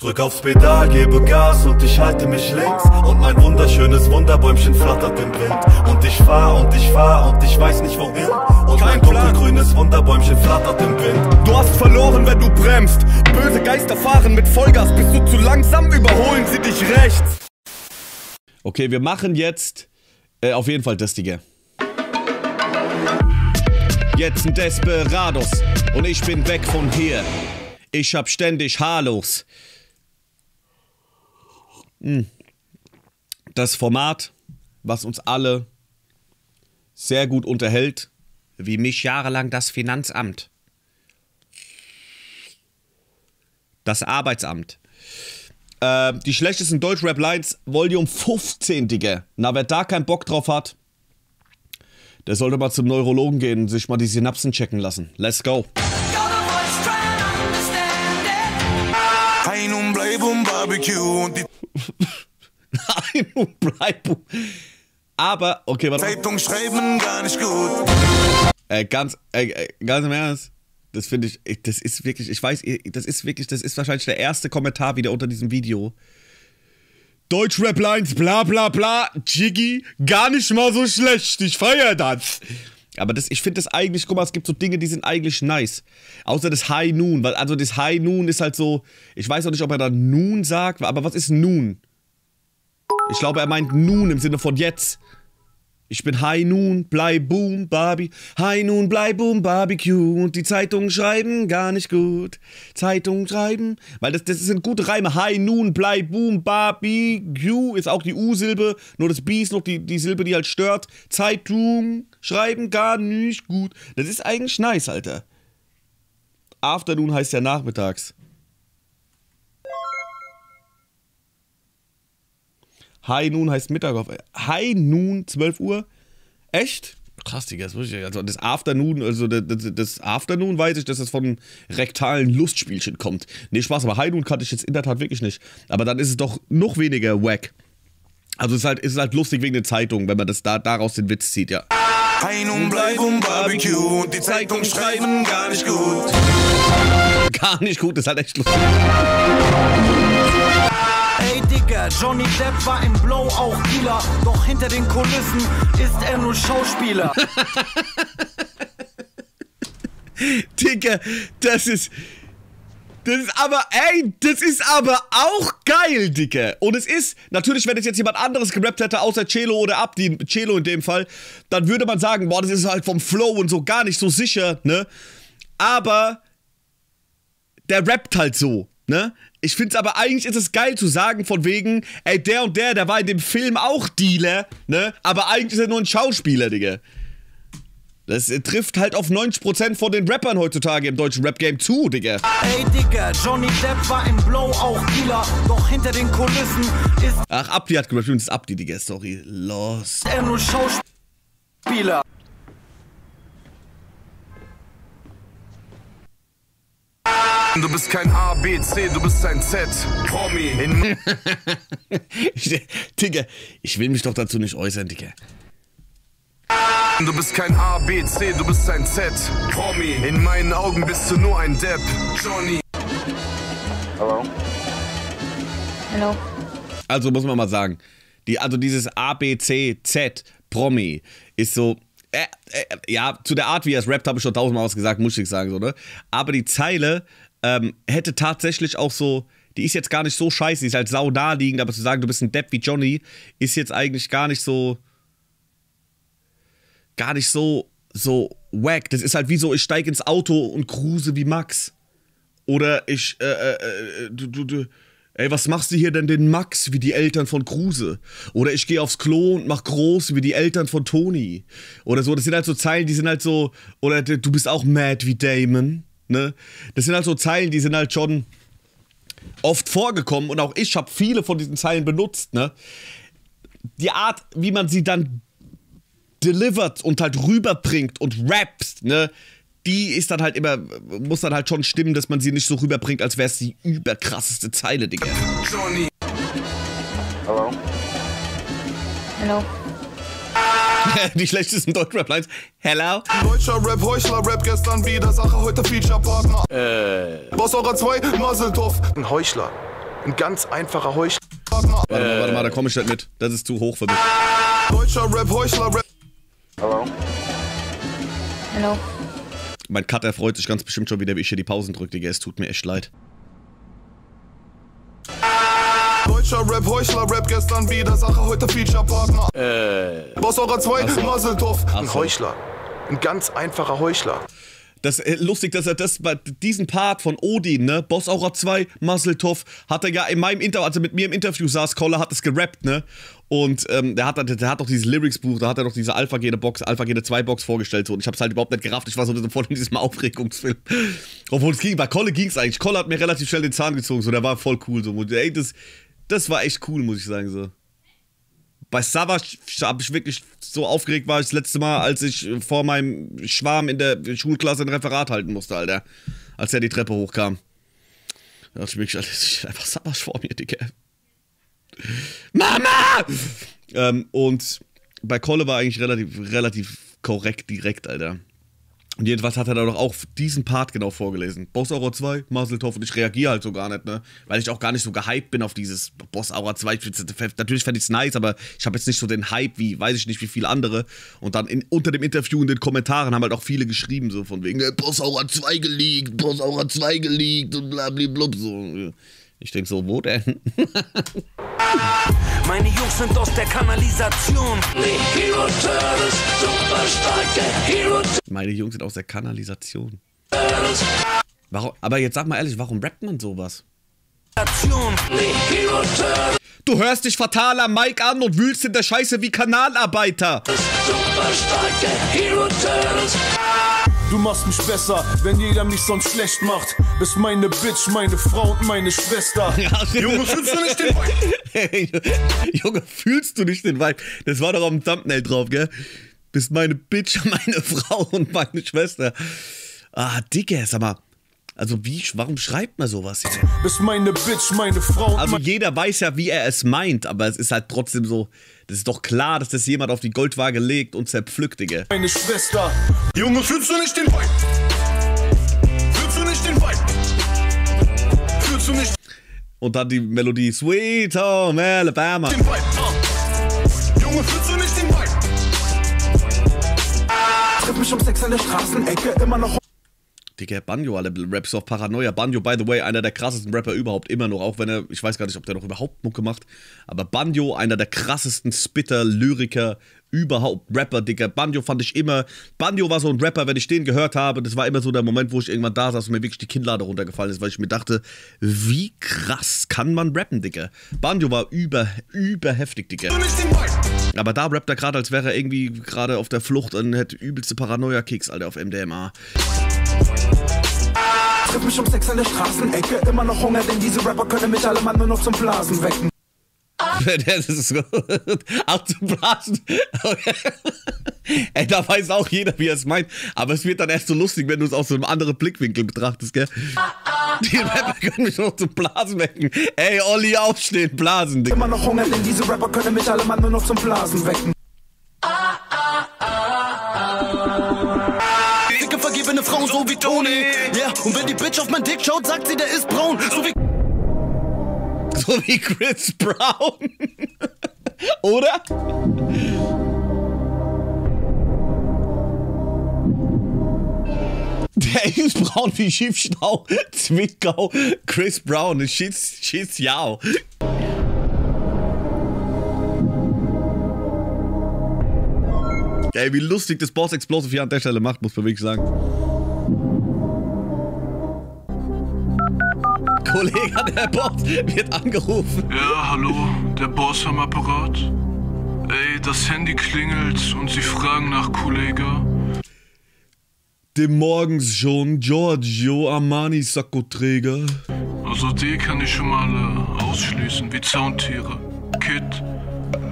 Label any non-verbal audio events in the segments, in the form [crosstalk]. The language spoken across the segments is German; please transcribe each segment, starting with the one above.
Drück aufs Pedal, gebe Gas und ich halte mich links Und mein wunderschönes Wunderbäumchen flattert im Wind. Und ich fahr und ich fahr und ich weiß nicht wohin. Und mein dunkelgrünes Wunderbäumchen flattert im Wind. Du hast verloren, wenn du bremst. Böse Geister fahren mit Vollgas. Bist du zu langsam, überholen sie dich rechts. Okay, wir machen jetzt äh, auf jeden Fall das, Digga. Jetzt ein Desperados. Und ich bin weg von hier. Ich hab ständig Haarlos. Das Format, was uns alle sehr gut unterhält, wie mich jahrelang das Finanzamt. Das Arbeitsamt. Äh, die schlechtesten Deutschrap-Lines, Volume 15, Digga. Na, wer da keinen Bock drauf hat, der sollte mal zum Neurologen gehen und sich mal die Synapsen checken lassen. Let's go. Ein und bleib um Barbecue und die [laughs] Nein, und bleib. Aber, okay, warte. Zeitung schreiben gar nicht gut. Ey, ganz, ey, ey, ganz im Ernst. Das finde ich, ey, das ist wirklich, ich weiß, das ist wirklich, das ist wahrscheinlich der erste Kommentar wieder unter diesem Video. Deutschrap Lines, bla bla bla, Jiggy, gar nicht mal so schlecht, ich feier das. Aber das, ich finde das eigentlich, guck mal, es gibt so Dinge, die sind eigentlich nice. Außer das High Noon, weil, also das High Noon ist halt so, ich weiß auch nicht, ob er da Noon sagt, aber was ist Noon? Ich glaube, er meint Noon im Sinne von jetzt. Ich bin High Noon, bleib Boom, Barbie. High Noon, bleib Boom, Barbecue. Und die Zeitungen schreiben gar nicht gut. Zeitungen schreiben, weil das, das sind gute Reime. High Noon, bleib Boom, Barbecue ist auch die U-Silbe. Nur das B ist noch die, die Silbe, die halt stört. Zeitung schreiben gar nicht gut. Das ist eigentlich nice, Alter. Afternoon heißt ja nachmittags. High Noon heißt Mittag auf. High Noon, 12 Uhr? Echt? Krass, Digga, das wusste ich Also das Afternoon, also das, das, Afternoon weiß ich, dass es von rektalen Lustspielchen kommt. Nee, Spaß, aber High Noon kannte ich jetzt in der Tat wirklich nicht. Aber dann ist es doch noch weniger wack. Also es ist halt, es ist halt lustig wegen der Zeitung, wenn man das da, daraus den Witz zieht, ja. Ein und bleib um Barbecue und die Zeitung schreiben gar nicht gut. Gar nicht gut, das ist halt echt lustig. Digga, Johnny Depp war im Blow auch Dealer, doch hinter den Kulissen ist er nur Schauspieler. [laughs] Digga, das ist. Das ist aber, ey, das ist aber auch geil, Digga. Und es ist, natürlich, wenn es jetzt jemand anderes gerappt hätte, außer Celo oder Abdi, Celo in dem Fall, dann würde man sagen, boah, das ist halt vom Flow und so gar nicht so sicher, ne? Aber der rappt halt so, ne? Ich find's aber eigentlich ist es geil zu sagen, von wegen, ey, der und der, der war in dem Film auch Dealer, ne? Aber eigentlich ist er nur ein Schauspieler, Digga. Das äh, trifft halt auf 90% von den Rappern heutzutage im deutschen Rap-Game zu, Digga. Ey Digga, Johnny Depp war im Blow auch Dealer, doch hinter den Kulissen ist Ach, Abdi hat gerappt, übrigens Abdi, Digga, sorry. Los. er nur Schauspieler. Du bist kein A, B, C, du bist ein Z. Promi. In [laughs] Digga, ich will mich doch dazu nicht äußern, Digga. Du bist kein A, B, C, du bist ein Z. Promi. In meinen Augen bist du nur ein Depp. Johnny. Hallo. Also muss man mal sagen, die, also dieses A, B, C, Z, Promi, ist so. Äh, äh, ja, zu der Art, wie er es rappt, habe ich schon tausendmal was gesagt, muss ich sagen, so, ne? Aber die Zeile ähm, hätte tatsächlich auch so. Die ist jetzt gar nicht so scheiße, die ist halt sau naheliegend, aber zu sagen, du bist ein Depp wie Johnny, ist jetzt eigentlich gar nicht so. Gar nicht so. So wack. Das ist halt wie so, ich steig ins Auto und cruise wie Max. Oder ich, äh, äh, äh, du, du, du, ey, was machst du hier denn den Max wie die Eltern von Kruse? Oder ich gehe aufs Klo und mach groß wie die Eltern von Toni. Oder so, das sind halt so Zeilen, die sind halt so, oder du bist auch mad wie Damon, ne? Das sind halt so Zeilen, die sind halt schon oft vorgekommen und auch ich habe viele von diesen Zeilen benutzt, ne? Die Art, wie man sie dann delivert und halt rüberbringt und rappt, ne? Die ist dann halt immer, muss dann halt schon stimmen, dass man sie nicht so rüberbringt, als wäre es die überkrasseste Zeile, Digga. Johnny. Hallo. [laughs] Die schlechtesten Deutschrap-Lines. Hello? Deutscher Rap, Heuchler Rap, gestern wieder Sache, heute Feature-Partner. Äh. Boss eurer zwei, Maseltoff. Ein Heuchler. Ein ganz einfacher Heuchler. Warte mal, warte mal, da komme ich nicht mit. Das ist zu hoch für mich. Deutscher Rap, Heuchler, Rap. Hallo. Mein Cutter freut sich ganz bestimmt schon wieder, wie ich hier die Pausen drücke, Digga. Es tut mir echt leid. Deutscher Rap, Heuchler, Rap gestern wieder Sache, heute Feature-Partner. Äh. Boss eurer zwei, Maseltoff. Ein. Heuchler. Ein ganz einfacher Heuchler. Das äh, lustig, dass er das bei diesen Part von Odin, ne, Boss Aura 2, Muzzletov, hat er ja in meinem Interview, also mit mir im Interview saß, Koller hat es gerappt, ne? Und ähm, der, hat, der hat doch dieses Lyrics-Buch, da hat er doch diese Alpha-Gene-Box, Alpha-Gene-2-Box vorgestellt so. und ich hab's halt überhaupt nicht gerafft, ich war so voll in diesem Aufregungsfilm. Obwohl es ging, bei Kolle ging's eigentlich. Kolle hat mir relativ schnell den Zahn gezogen, so, der war voll cool so. Und, ey, das, das war echt cool, muss ich sagen, so. Bei Savage habe ich wirklich so aufgeregt war ich das letzte Mal, als ich vor meinem Schwarm in der Schulklasse ein Referat halten musste, Alter. Als er die Treppe hochkam. Da dachte ich wirklich, Alter, das ist einfach Savage vor mir, Digga. Mama! Ähm, und bei Kolle war eigentlich relativ, relativ korrekt direkt, Alter. Und jedenfalls hat er da doch auch diesen Part genau vorgelesen. Boss Aura 2, Maseltoff und ich reagiere halt so gar nicht, ne? Weil ich auch gar nicht so gehypt bin auf dieses Boss Aura 2. Natürlich fände ich es nice, aber ich habe jetzt nicht so den Hype wie, weiß ich nicht, wie viele andere. Und dann in, unter dem Interview in den Kommentaren haben halt auch viele geschrieben, so von wegen, äh, Boss Aura 2 geleakt, Boss Aura 2 geleakt und blablabla. So. Ich denke so, wo denn? [laughs] Meine Jungs sind aus der Kanalisation. Meine Jungs sind aus der Kanalisation. Warum, aber jetzt sag mal ehrlich, warum rappt man sowas? Du hörst dich fataler Mike an und wühlst in der Scheiße wie Kanalarbeiter. Du machst mich besser, wenn jeder mich sonst schlecht macht. Bist meine Bitch, meine Frau und meine Schwester. [laughs] Junge, fühlst du nicht den [laughs] Vibe? Junge, fühlst du nicht den Vibe? Das war doch auf dem Thumbnail drauf, gell? Bist meine Bitch, [laughs] meine Frau und meine Schwester. Ah, Digga, sag mal. Also wie, warum schreibt man sowas jetzt? Bist meine Bitch, meine Frau Also jeder weiß ja, wie er es meint, aber es ist halt trotzdem so, das ist doch klar, dass das jemand auf die Goldwaage legt und zerpflückt, Digga. meine Schwester. Junge, fühlst du nicht den Vibe? Fühlst du nicht den Vibe? Fühlst du nicht Und dann die Melodie Sweet Home Alabama. den Vibe? Ah. Junge, fühlst du nicht den Vibe? Triff mich um Sex an der Straßenecke, immer noch Digga, Banjo, alle Raps auf Paranoia. Banjo, by the way, einer der krassesten Rapper überhaupt, immer noch, auch wenn er, ich weiß gar nicht, ob der noch überhaupt Mucke macht, aber Banjo, einer der krassesten Spitter, Lyriker, überhaupt Rapper, Digga. Banjo fand ich immer, Banjo war so ein Rapper, wenn ich den gehört habe, das war immer so der Moment, wo ich irgendwann da saß und mir wirklich die Kinnlade runtergefallen ist, weil ich mir dachte, wie krass kann man rappen, Digga. Banjo war über, über heftig, Digga. Aber da rappt er gerade, als wäre er irgendwie gerade auf der Flucht und hätte übelste Paranoia-Kicks, Alter, auf MDMA. Triff mich um Sex an der Straßenecke, immer noch Hunger, denn diese Rapper können mich alle Mann nur noch zum Blasen wecken. [laughs] Das ist so. [laughs] Ach, zu blasen. [laughs] Ey, da weiß auch jeder, wie er es meint. Aber es wird dann erst so lustig, wenn du es aus so einem anderen Blickwinkel betrachtest, gell? Die Rapper können mich noch zum Blasen wecken. Ey, Olli, aufstehen, blasen, Digga. Immer noch Hunger, denn diese Rapper können mich alle Mann nur noch zum Blasen wecken. Frauen, so wie Tony. Ja, und wenn die Bitch auf mein Dick schaut, sagt sie, der ist braun. So wie So wie Chris Brown. [laughs] Oder? Der ist braun wie Schiffstau, Zwickau, Chris Brown, Schiss, Schiss, ja. Ey, wie lustig das Boss Explosive hier an der Stelle macht, muss man wirklich sagen. Kollege, der Boss wird angerufen. Ja, hallo, der Boss am Apparat. Ey, das Handy klingelt und sie fragen nach Kollege. Dem Morgens schon Giorgio Armani Sakkoträger. Also die kann ich schon mal äh, ausschließen, wie Zauntiere. Kid,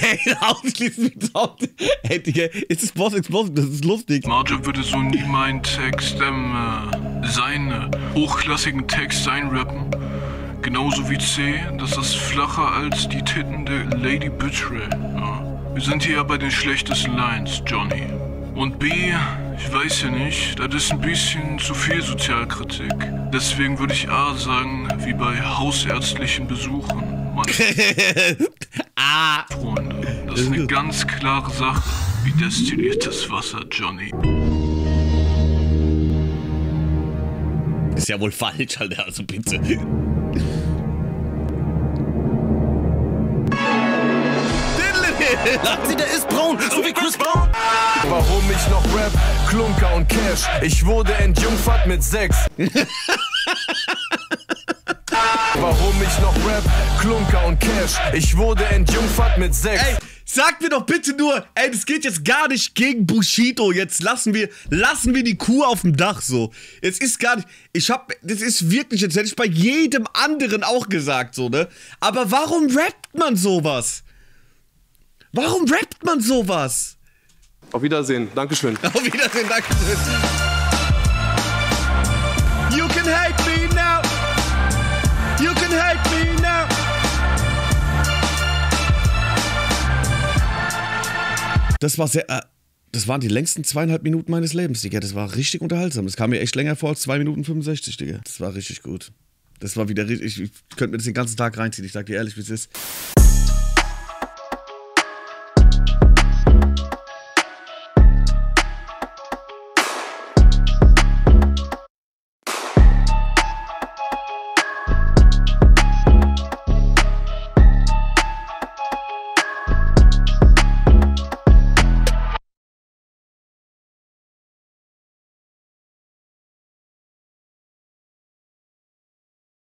Ey, ausschließen mit Sound. Ey, Digga, ist das Boss Explosive? Das ist lustig. Marja würde so nie meinen Text, ähm, äh, seinen hochklassigen Text einrappen. Genauso wie C, das ist flacher als die Titten der Lady Betray. Ja. Wir sind hier bei den schlechtesten Lines, Johnny. Und B, ich weiß ja nicht, das ist ein bisschen zu viel Sozialkritik. Deswegen würde ich A sagen, wie bei hausärztlichen Besuchen. Ah. [laughs] Freunde, das ist eine ganz klare Sache, wie destilliertes Wasser, Johnny. Ist ja wohl falsch, Alter, also bitte. Sie, der ist braun, so wie Chris Brown. Warum ich noch Rap, Klunker und Cash? Ich wurde entjungfert mit sechs. [laughs] Warum ich noch Rap, Klunker und Cash? Ich wurde entjungfert mit sechs. Ey, sagt mir doch bitte nur, ey, das geht jetzt gar nicht gegen Bushido. Jetzt lassen wir, lassen wir die Kuh auf dem Dach so. Es ist gar nicht, ich hab, das ist wirklich, jetzt hätte ich bei jedem anderen auch gesagt so, ne? Aber warum rappt man sowas? Warum rappt man sowas? Auf Wiedersehen. Dankeschön. [laughs] Auf Wiedersehen, danke schön. You can hate Das war sehr. Äh, das waren die längsten zweieinhalb Minuten meines Lebens, Digga. Das war richtig unterhaltsam. Das kam mir echt länger vor als 2 Minuten 65, Digga. Das war richtig gut. Das war wieder richtig. Ich, könnte mir das den ganzen Tag reinziehen. Ich sag dir ehrlich, wie es ist.